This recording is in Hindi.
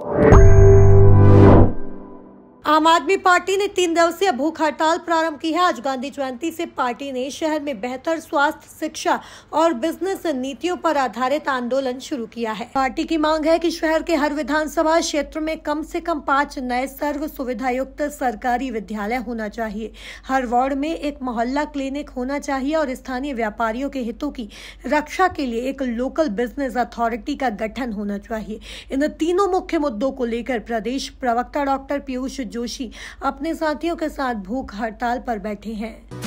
you आम आदमी पार्टी ने तीन दिवसीय भूख हड़ताल प्रारंभ की है। आज गांधी जयंती से पार्टी ने शहर में बेहतर स्वास्थ्य, शिक्षा और बिज़नेस नीतियों पर आधारित आंदोलन शुरू किया है। पार्टी की मांग है कि शहर के हर विधानसभा क्षेत्र में कम से कम पाँच नए सर्व सुविधा युक्त सरकारी विद्यालय होना चाहिए। हर वार्ड में एक मोहल्ला क्लिनिक होना चाहिए और स्थानीय व्यापारियों के हितों की रक्षा के लिए एक लोकल बिज़नेस अथॉरिटी का गठन होना चाहिए। इन तीनों मुख्य मुद्दों को लेकर प्रदेश प्रवक्ता डॉक्टर पीयूष जोशी अपने साथियों के साथ भूख हड़ताल पर बैठे हैं।